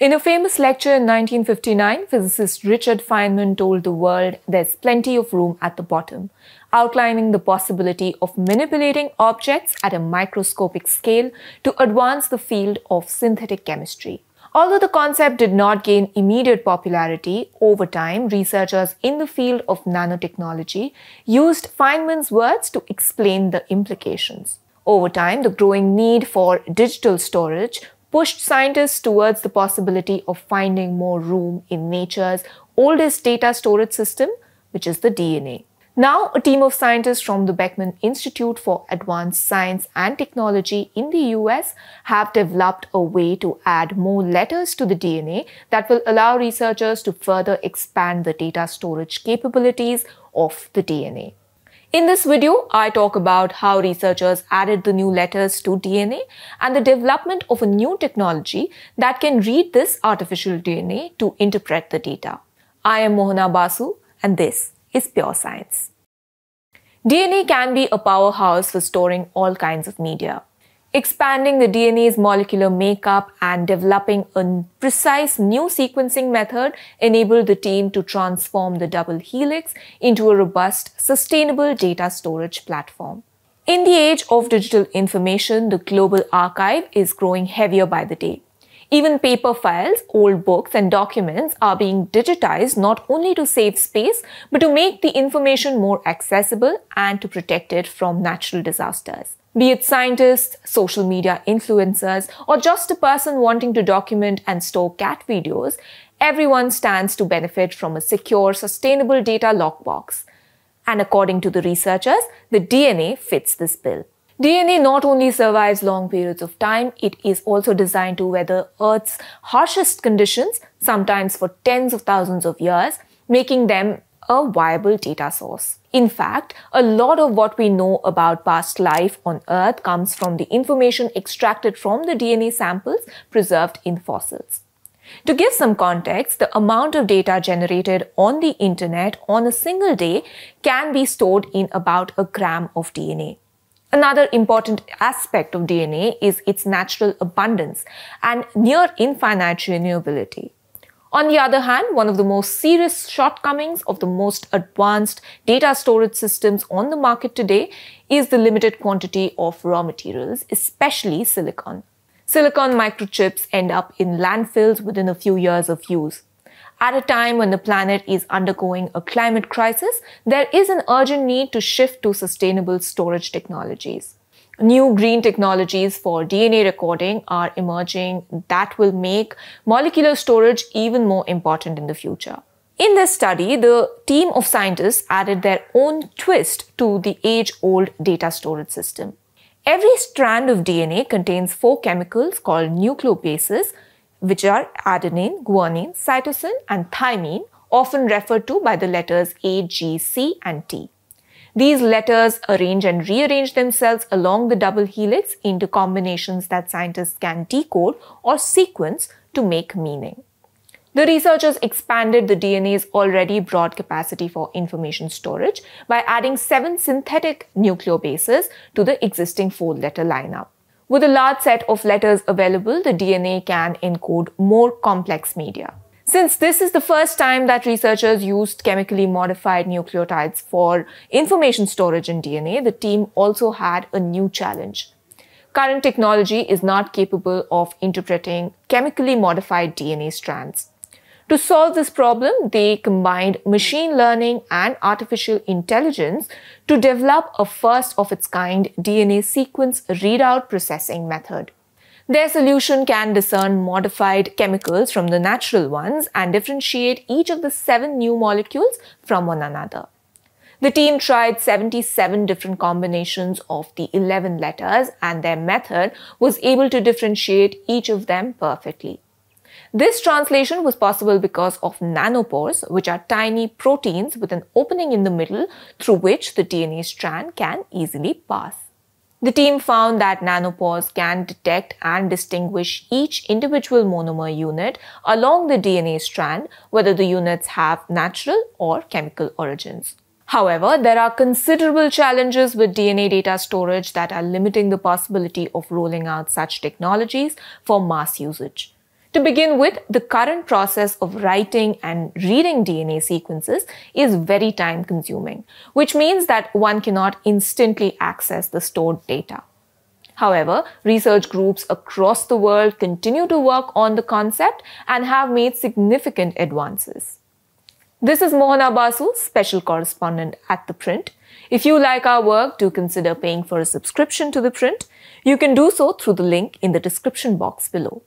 In a famous lecture in 1959, physicist Richard Feynman told the world there's plenty of room at the bottom, outlining the possibility of manipulating objects at a microscopic scale to advance the field of synthetic chemistry. Although the concept did not gain immediate popularity, over time, researchers in the field of nanotechnology used Feynman's words to explain the implications. Over time, the growing need for digital storage pushed scientists towards the possibility of finding more room in nature's oldest data storage system, which is the DNA. Now, a team of scientists from the Beckman Institute for Advanced Science and Technology in the US have developed a way to add more letters to the DNA that will allow researchers to further expand the data storage capabilities of the DNA. In this video, I talk about how researchers added the new letters to DNA and the development of a new technology that can read this artificial DNA to interpret the data. I am Mohana Basu and this is Pure Science. DNA can be a powerhouse for storing all kinds of media expanding the DNA's molecular makeup and developing a precise new sequencing method enabled the team to transform the double helix into a robust, sustainable data storage platform. In the age of digital information, the global archive is growing heavier by the day. Even paper files, old books, and documents are being digitized not only to save space, but to make the information more accessible and to protect it from natural disasters. Be it scientists, social media influencers, or just a person wanting to document and store cat videos, everyone stands to benefit from a secure, sustainable data lockbox. And according to the researchers, the DNA fits this bill. DNA not only survives long periods of time, it is also designed to weather Earth's harshest conditions, sometimes for tens of thousands of years, making them a viable data source. In fact, a lot of what we know about past life on Earth comes from the information extracted from the DNA samples preserved in fossils. To give some context, the amount of data generated on the internet on a single day can be stored in about a gram of DNA. Another important aspect of DNA is its natural abundance and near infinite renewability. On the other hand, one of the most serious shortcomings of the most advanced data storage systems on the market today is the limited quantity of raw materials, especially silicon. Silicon microchips end up in landfills within a few years of use. At a time when the planet is undergoing a climate crisis, there is an urgent need to shift to sustainable storage technologies. New green technologies for DNA recording are emerging that will make molecular storage even more important in the future. In this study, the team of scientists added their own twist to the age old data storage system. Every strand of DNA contains four chemicals called nucleobases, which are adenine, guanine, cytosine, and thymine, often referred to by the letters A, G, C, and T. These letters arrange and rearrange themselves along the double helix into combinations that scientists can decode or sequence to make meaning. The researchers expanded the DNA's already broad capacity for information storage by adding seven synthetic nucleobases to the existing four letter lineup. With a large set of letters available, the DNA can encode more complex media. Since this is the first time that researchers used chemically modified nucleotides for information storage in DNA, the team also had a new challenge. Current technology is not capable of interpreting chemically modified DNA strands. To solve this problem, they combined machine learning and artificial intelligence to develop a first of its kind DNA sequence readout processing method. Their solution can discern modified chemicals from the natural ones and differentiate each of the seven new molecules from one another. The team tried 77 different combinations of the 11 letters and their method was able to differentiate each of them perfectly. This translation was possible because of nanopores, which are tiny proteins with an opening in the middle through which the DNA strand can easily pass. The team found that nanopores can detect and distinguish each individual monomer unit along the DNA strand, whether the units have natural or chemical origins. However, there are considerable challenges with DNA data storage that are limiting the possibility of rolling out such technologies for mass usage. To begin with, the current process of writing and reading DNA sequences is very time consuming, which means that one cannot instantly access the stored data. However, research groups across the world continue to work on the concept and have made significant advances. This is Mohana Basu, special correspondent at The Print. If you like our work, do consider paying for a subscription to The Print. You can do so through the link in the description box below.